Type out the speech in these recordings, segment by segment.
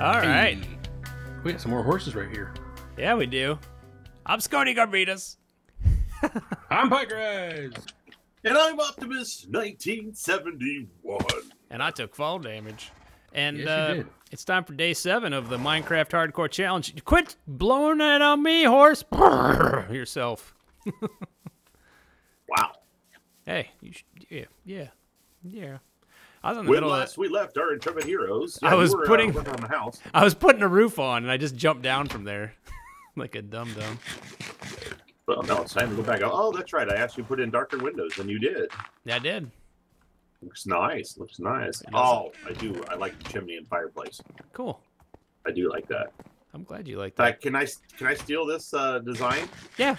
All right. We got some more horses right here. Yeah, we do. I'm Scoti Garbidis. I'm Pikerize. And I'm Optimus 1971. And I took fall damage. And Yes, you uh, did. it's time for day seven of the Minecraft Hardcore Challenge. Quit blowing it on me, horse. Yourself. Wow. Hey, you should, yeah, yeah, yeah. I was in the When middle of last we left our intrepid heroes, I you was were, uh, putting- working on the house. I was putting a roof on, and I just jumped down from there, like a dum dum. Well, no, it's time to go back. Oh, that's right. I asked you to put in darker windows, and you did. Yeah, I did. Looks nice. Looks nice. Oh, I do. I like the chimney and fireplace. Cool. I do like that. I'm glad you like that. fact, can I can I steal this uh, design? Yeah,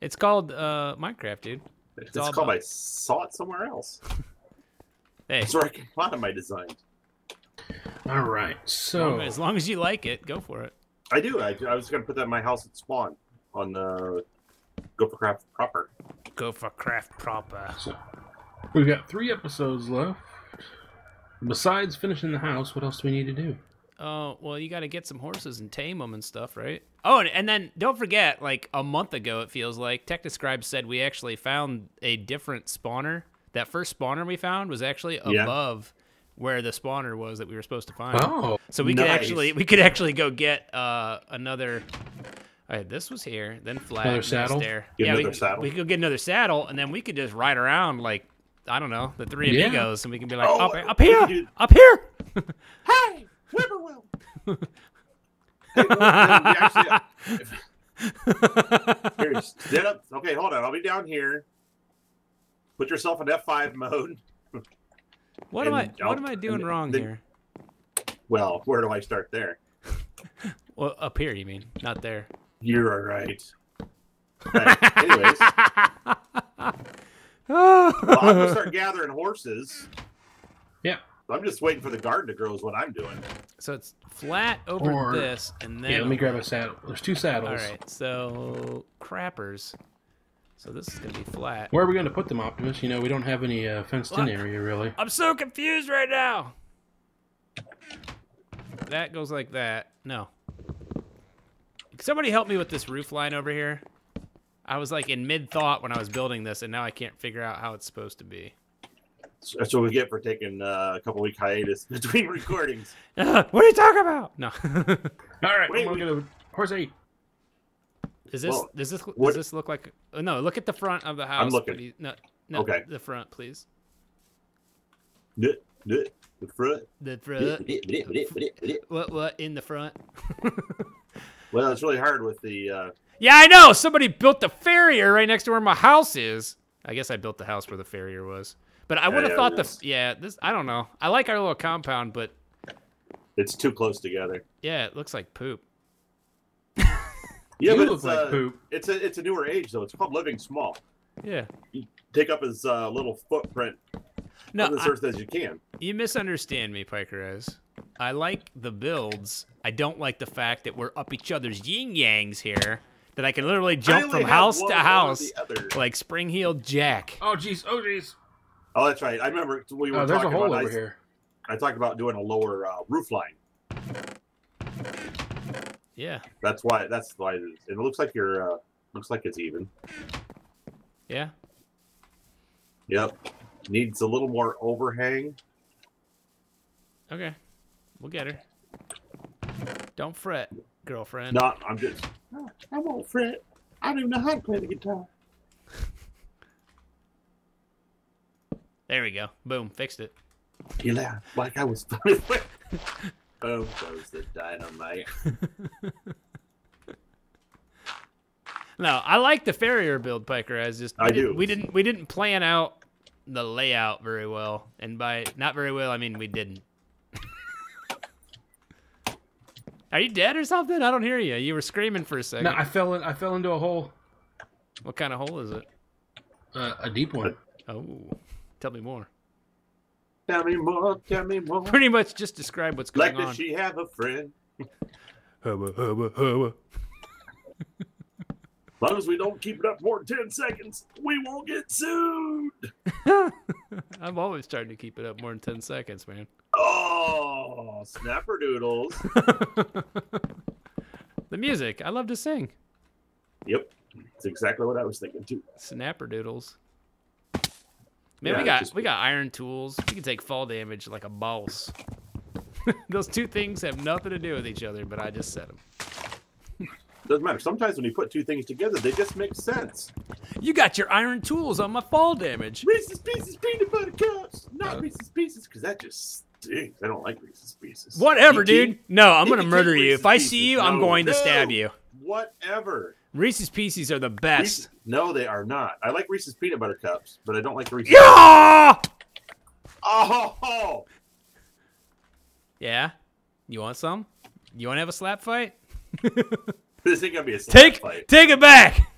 it's called uh, Minecraft, dude. It's, all called. about- I saw it somewhere else. Hey, That's where I can find my design. All right. So as long as you like it, go for it. I do. I, I was going to put that in my house at spawn on the GopherCraft proper. GopherCraft proper. So, we've got three episodes left. Besides finishing the house, what else do we need to do? Oh, well, you got to get some horses and tame them and stuff, right? Oh, and, and then don't forget, like a month ago, it feels like Technoscribe said we actually found a different spawner. That first spawner we found was actually Yeah. above where the spawner was that we were supposed to find. Oh, So we could actually we could actually go get uh, another. All right, this was here, then flat, Another saddle? Stair. Get yeah, we, another could- saddle? we could get another saddle, and then we could just ride around like I don't know the three Yeah. amigos, and we can be like Oh, up, up here, up here. Hey, Whippoorwill. hey, well, then we here, stand up. Okay, hold on. I'll be down here. Put yourself in F5 mode. what am I? And What am I doing and wrong then- here? Well, where do I start there? Well, up here, you mean? Not there. You're right. Right, Anyways, well, I'm gonna start gathering horses. Yeah. I'm just waiting for the garden to grow. Is what I'm doing. So it's flat over Or- this, and then yeah. Let me grab a saddle. There's two saddles. All right, so crappers. So this is gonna be flat. Where are we going to put them, Optimus? You know, we don't have any uh, fenced-in area really. I'm so confused right now. That goes like that. No. Can somebody help me with this roof line over here? I was like in mid thought when I was building this, and now I can't figure out how it's supposed to be. That's what we get for taking uh, a couple week hiatus between recordings. what are you talking about? No. All right, Wait, I'm going to get horse eight. Is this Well, does this does this look like? Oh, no, look at the front of the house. I'm looking. please. No, no, Okay. the front, please. Nut, nut, The front. The front. what? What in the front? Well, it's really hard with the. Uh, Yeah, I know. Somebody built the farrier right next to where my house is. I guess I built the house where the farrier was. But I would have yeah, thought yes. the yeah. This I don't know. I like our little compound, but it's too close together. yeah, it looks like poop. Yeah, You but look it's, like uh, poop. It's a it's a newer age though. It's called living small. Yeah. Take up as uh, little footprint No, on this I- earth as you can. you misunderstand me, Pikerize. I like the builds. I don't like the fact that we're up each other's yin yangs here. That I can literally jump from house one to house like spring heeled Jack. Oh jeez, oh jeez. Oh, that's right. I remember we were Oh, there's a talking hole about. over I, here. I talked about doing a lower uh, roof line. Yeah, That's why. That's why. It, is. it looks like you're. Uh, looks like it's even. yeah. Yep. Needs a little more overhang. Okay, we'll get her. Don't fret, girlfriend. No, I'm just. I won't fret. I don't even know how to play the guitar. There we go. Boom, fixed it. You laugh like I was. Boom goes the dynamite. No, I like the farrier build, Piker. As just we I didn't- do. We didn't we didn't plan out the layout very well, and by not very well, I mean we didn't. Are you dead or something? I don't hear you. You were screaming for a second. No, I fell in. I fell into a hole, What kind of hole is it? uh, a deep one. Oh, tell me more. Tell me more. Tell me more. Pretty much just describe what's going Like on. does she have a friend? Hubba, hubba, hubba. As long as we don't keep it up more than ten seconds, we won't get sued. I I'm always trying to keep it up more than 10 seconds, man. Oh, snapper doodles. the music. I love to sing. Yep, that's exactly what I was thinking too. Snapper doodles. Man, Yeah, we got just- we got iron tools. We can take fall damage like a boss. Those two things have nothing to do with each other, but I just said them. Doesn't matter. Sometimes when you put two things together, they just make sense. You got your iron tools on my fall damage. Reese's Pieces peanut butter cups, not Uh. Reese's Pieces, because that just stinks. I don't like Reese's Pieces. Whatever, dude. No, I'm gonna murder you. If I see you, Pieces. I'm No, going to stab you. Whatever. Reese's Pieces are the best. Reese's, no, they are not. I like Reese's peanut butter cups, but I don't like the Reese's. Yeah! Oh, Yeah. You want some? You want to have a slap fight? this ain't gonna be a slap Take fight. take it back.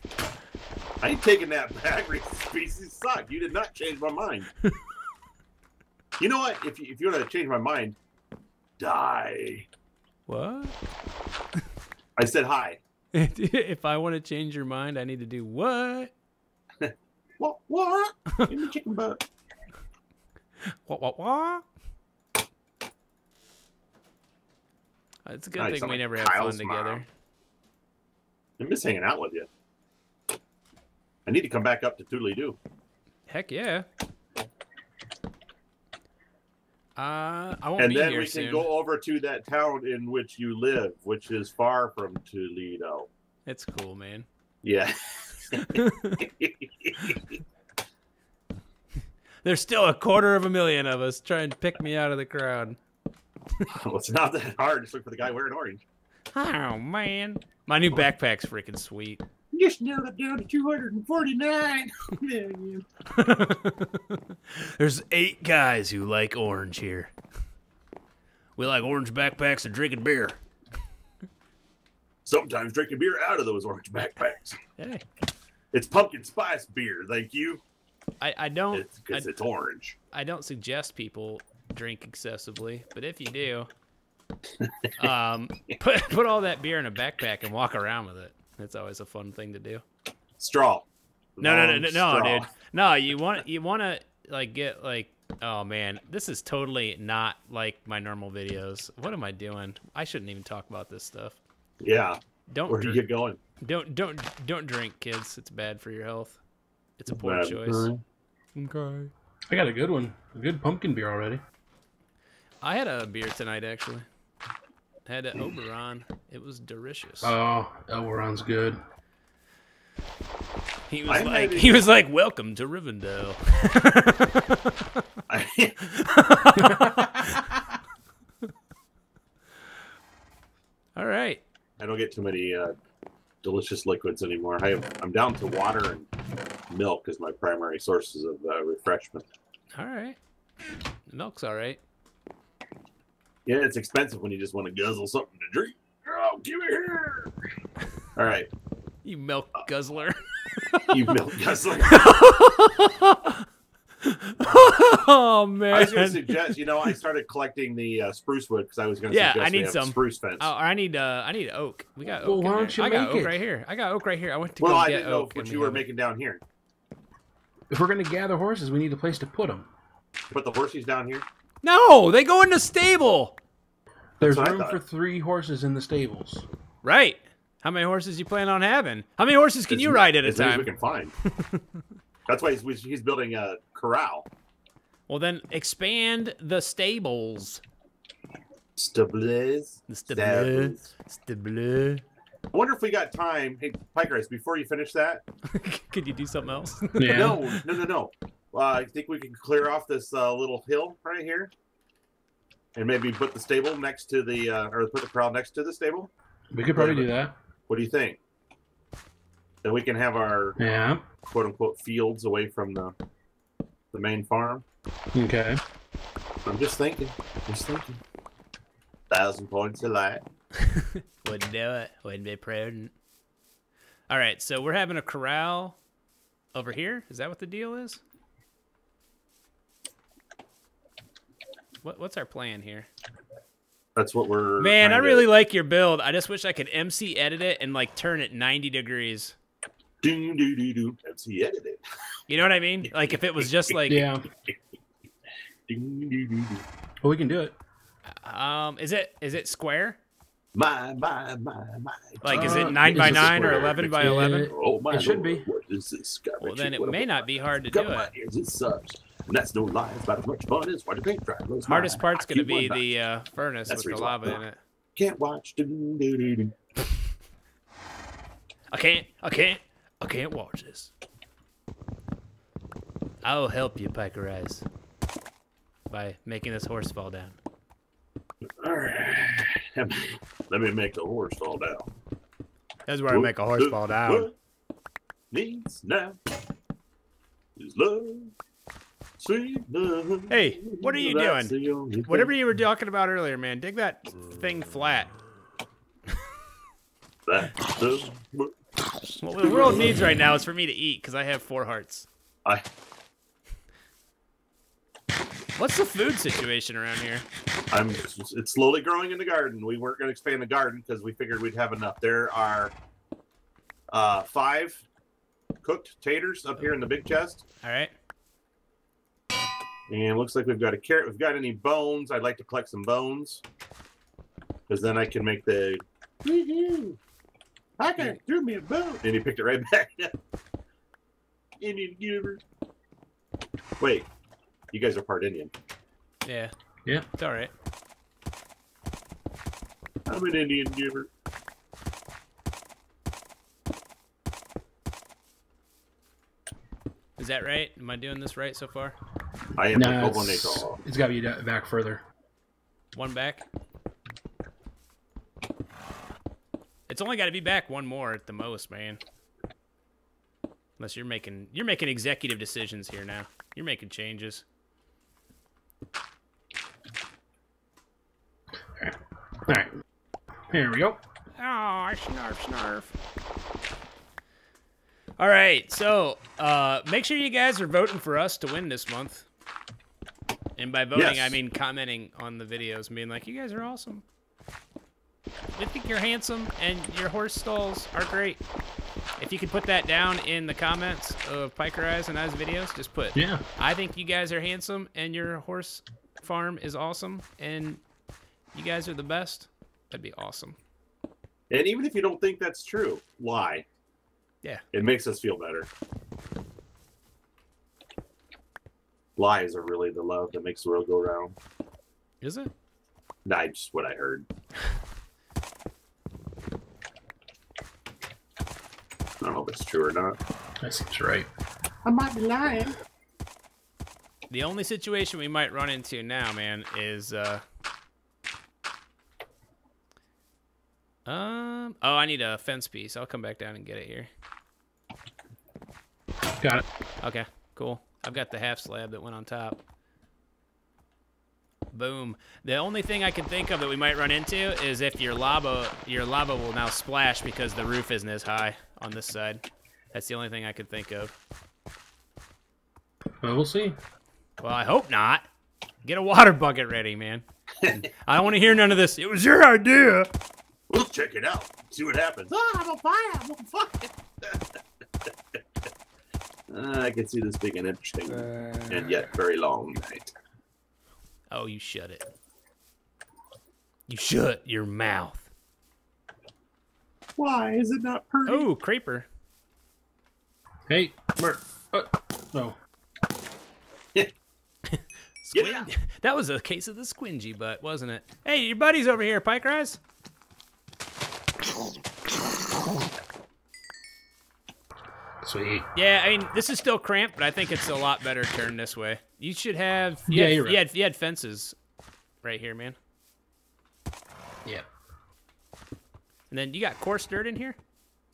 I ain't taking that back. Reese's Pieces suck. You did not change my mind. you know what? If you, if you want to change my mind, die. What? I said hi. if I want to change your mind, I need to do what? What? What? Give me chicken butt. What? What? What? It's a good thing we like never have Kyle's fun mom. together. I miss hanging out with you. I need to come back up to Toodly Doo. Heck yeah. Uh, I won't And be then here we can go over to that town in which you live, which is far from Toledo. It's cool, man. Yeah. There's still a quarter of a million of us trying to pick me out of the crowd. well, it's not that hard. Just look for the guy wearing orange. Oh man, my new backpack's freaking sweet. Just narrowed it down to 249 million. There's eight guys who like orange here. We like orange backpacks and drinking beer. Sometimes drinking beer out of those orange backpacks. Hey, It's pumpkin spice beer, thank you. I, I don't because I, it's orange. I don't suggest people drink excessively, but if you do, um, put put all that beer in a backpack and walk around with it. It's always a fun thing to do. Straw. No, no, no, no, no, straw. dude. No, you want you want to like get like. Oh man, this is totally not like my normal videos. What am I doing? I shouldn't even talk about this stuff. Yeah. Don't Where do you get going? don't don't don't drink, kids. It's bad for your health. It's a poor Bad. choice. Okay. I got a good one. A good pumpkin beer already. I had a beer tonight actually. Had an Oberon. It was delicious. Oh, Elrond's good. he was I like he was like welcome to Rivendell. All right. I don't get too many uh, delicious liquids anymore. I have, I'm down to water and milk as my primary sources of uh, refreshment. All right. The milk's all right. Yeah, it's expensive when you just want to guzzle something to drink. Oh, give it here. All right, You milk guzzler. you milk guzzler. oh man! I man. was going to suggest, you know, I started collecting the uh, spruce wood because I was going to Yeah, suggest I need some. spruce fence. Oh, I need uh, I need oak. We got. Well, in why don't you I got make oak it? right here. I got oak right here. I went to well, go I get didn't know oak. what you were making down here. If we're gonna gather horses, we need a place to put them. Put the horses down here. No, they go in the stable. There's room for three horses in the stables. Right. How many horses you plan on having? How many horses can As you ride at a as many as we can find. That's why he's, he's building a corral. Well, then expand the stables. Stables. The stable. Stable. I wonder if we got time. Hey, Pikers, before you finish that, Could you do something else? Yeah. no, no, no, no. Uh, I think we can clear off this uh, little hill right here, and maybe put the stable next to the, uh, or put the corral next to the stable. We could probably do that. What do you think? Then we can have our Yeah. quote unquote fields away from the the main farm. Okay. I'm just thinking, just thinking. Thousand points of light. Wouldn't do it. Wouldn't be prudent. All right, so we're having a corral over here. Is that what the deal is? What, what's our plan here? That's what we're. Man, I trying to- really like your build. I just wish I could MC edit it and like turn it 90 degrees. Do do do do. MC edited. You know what I mean? Like if it was just like Yeah. Well, we can do it. Um, is it is it square? My, my, my, my. Like, is Uh, it nine is by nine or eleven by eleven? Oh, my It should lord, be. What is this garbage? Well, then it may not be hard to do Come on, it. ears, it sucks. And that's no lie. It's about as much fun as watching paint dry. Blows Hardest my part's gonna be the uh, furnace That's with the the reason why- lava in it. Can't watch. I can't. I can't. I can't watch this. I'll help you, Pikerize, by making this horse fall down. All right. Let me make the horse fall down. That's where I make a horse fall down. what Needs now is love. Hey, what are you doing? Whatever you were talking about earlier, man, dig that thing flat. that. What the world needs right now is for me to eat because I have four hearts. I What's the food situation around here? I'm it's slowly growing in the garden. We weren't going to expand the garden because we figured we'd have enough. There are uh, five cooked taters up here in the big chest, All right. And it looks like we've got a carrot. We've got any bones? I'd like to collect some bones because then I can make the. I can threw me a bone, and he picked it right back. Indian giver. Wait, you guys are part Indian. Yeah. Yeah. It's all right. I'm an Indian giver. Is that right? Am I doing this right so far? I am No, a it's, Koboneko. it's got to be back further. One back. It's only got to be back one more at the most, man. Unless you're making you're making executive decisions here now. You're making changes. All right. Here we go. Oh, snarf, snarf. All right, so uh, make sure you guys are voting for us to win this month. And by voting, Yes. I mean commenting on the videos, and being like, "You guys are awesome. We think you're handsome, and your horse stalls are great." If you could put that down in the comments of Pikerize and Eyes videos, just put, Yeah. "I think you guys are handsome, and your horse farm is awesome, and you guys are the best." That'd be awesome. And even if you don't think that's true, lie. Yeah. It makes us feel better. Lies are really the love that makes the world go round. Is it? Nah, just what I heard. I don't know if it's true or not. That seems right. I might be lying. The only situation we might run into now, man, is uh Um oh I need a fence piece. I'll come back down and get it here. Got it. Okay, cool. I've got the half slab that went on top. Boom. The only thing I can think of that we might run into is if your lava your lava will now splash because the roof isn't as high on this side. That's the only thing I could think of. Well, we'll see. Well, I hope not. Get a water bucket ready, man. I don't want to hear none of this. It was your idea. We'll check it out. See what happens. Oh, I'm on fire. I'm on fire. Uh, I can see this being an interesting and yet very long night. Oh, you shut it. You shut your mouth. Why is it not pretty? Oh, creeper. Hey, Mert. Uh, no. Get Squin- that was a case of the squingy butt, wasn't it? Hey, your buddy's over here, Pikerize. Sweet. Yeah, I mean, this is still cramped, but I think it's a lot better turned this way. You should have. You Yeah, had, you're right. You had, you had fences right here, man. Yeah. And then you got coarse dirt in here?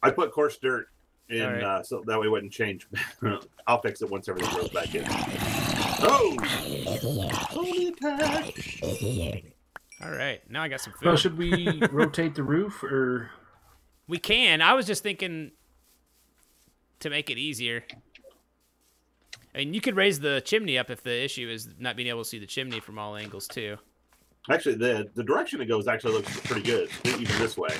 I put coarse dirt in All right. uh, so that way it wouldn't change. I'll fix it once everything goes back in. Oh! Only attack! All right, now I got some food. Well, should we rotate the roof or? We can. I was just thinking to make it easier. I mean, you could raise the chimney up if the issue is not being able to see the chimney from all angles too. Actually, the the direction it goes actually looks pretty good, even this way.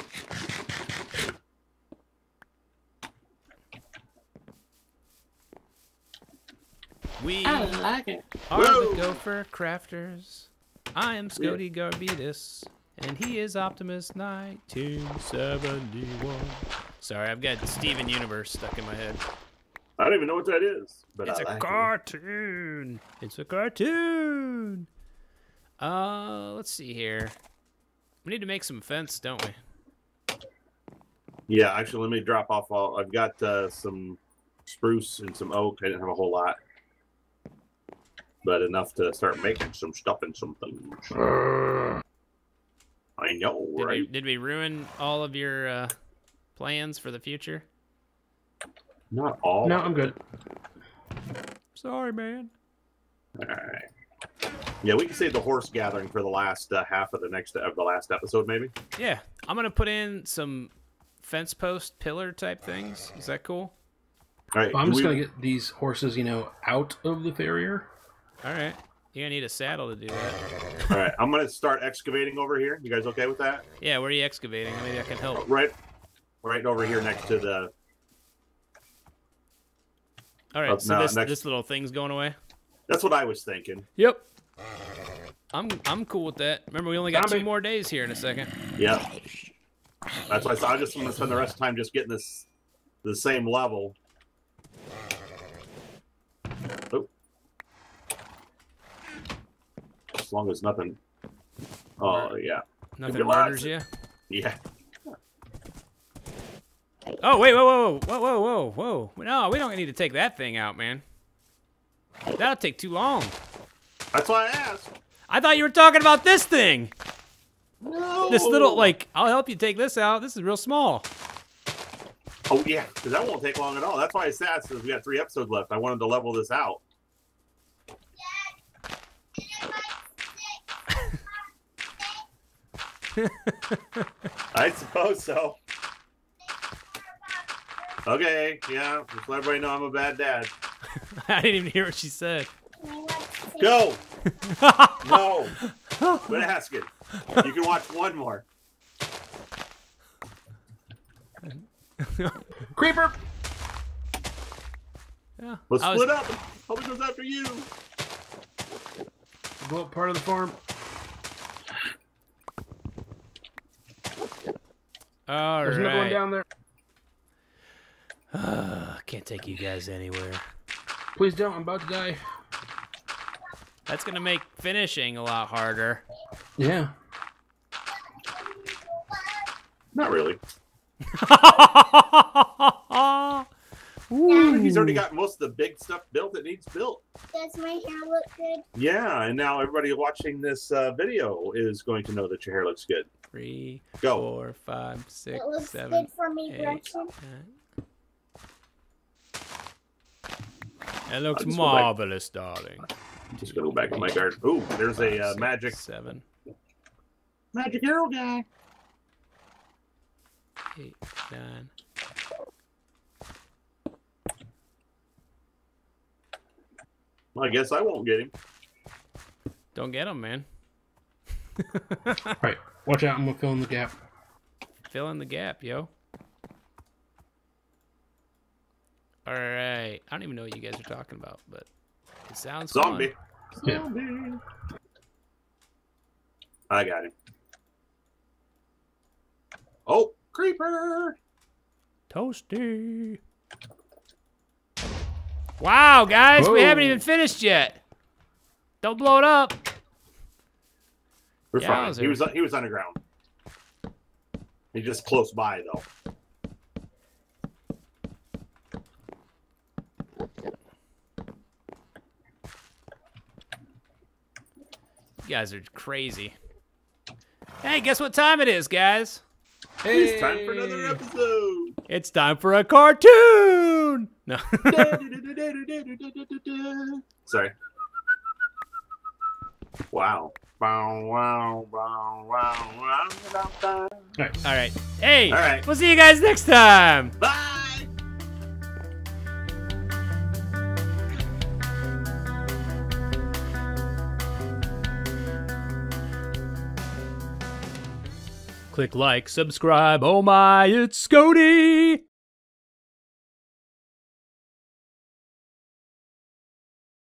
We I like it. are Whoa. the Gopher Crafters. I am Scoti Garbidis, and he is Optimus 1971. Sorry, I've got Steven Universe stuck in my head. I don't even know what that is. But It's I a like it. cartoon. It's a cartoon. Uh, let's see here. We need to make some fence, don't we? Yeah, actually, let me drop off. All I've got uh, some spruce and some oak. I didn't have a whole lot, but enough to start making some stuff and some things. I know, Did, we, right? did we ruin all of your uh, plans for the future? Not all. No, I'm good. Sorry, man. All right. Yeah, we can save the horse gathering for the last uh, half of the next of the last episode, maybe. Yeah, I'm gonna put in some fence post pillar type things. Is that cool? All right. I'm just we- gonna get these horses, you know, out of the farrier. All right. You're gonna need a saddle to do that. All right, I'm gonna start excavating over here. You guys okay with that? Yeah, where are you excavating? Maybe I can help. Right, right over here next to the. All right. Uh, so no, this next- this little thing's going away. That's what I was thinking. Yep. I'm I'm cool with that. Remember, we only got Zombie. two more days here in a second. Yeah. That's why I, I just want to spend the rest of the time just getting this the same level. Oh. As long as nothing. Oh yeah, Nothing murders you. yeah. Oh wait, whoa, whoa, whoa, whoa, whoa, whoa! No, we don't need to take that thing out, man. That'll take too long. That's why I asked. I thought you were talking about this thing. No. This little, like, I'll help you take this out. This is real small. Oh yeah, because that won't take long at all. That's why I said since we got three episodes left, I wanted to level this out. I suppose so. Okay, yeah, just let everybody know I'm a bad dad. I didn't even hear what she said. Go! No! Quit asking. You can watch one more. Creeper. Yeah. Let's I was- split up. Hope it goes after you. Blow up part of the farm. All There's another one down there. Uh, can't take you guys anywhere. Please don't. I'm about to die. That's gonna make finishing a lot harder. Yeah. Not really. Ooh. He's already got most of the big stuff built that needs built. Does my hair look good? Yeah, and now everybody watching this uh, video is going to know that your hair looks good. Three, Go. four, five, six, it looks seven, good for me, eight, Gretchen. nine. It looks I'll just go back. marvelous, darling. Just gonna go back to my garden. Ooh, there's a uh, Six, magic Seven, magic arrow guy. eight, nine. Well, I guess I won't get him. Don't get him, man. Right. Watch out. I'm gonna fill in the gap. Fill in the gap, yo. All right. I don't even know what you guys are talking about, but it sounds fun. Zombie. Yeah. Zombie. I got him. Oh, creeper! Toasty. Wow, guys, we haven't even finished yet. Don't blow it up. We're fine. He was he was underground. He's just close by though. Guys are crazy. Hey, guess what time it is, guys? It's time for another episode. It's time for a cartoon. No. Sorry. Wow. Bow, wow, wow, wow, wow, wow, wow. All right. Hey, All right. we'll see you guys next time. Bye. Click like, subscribe. Oh my, it's Scoti.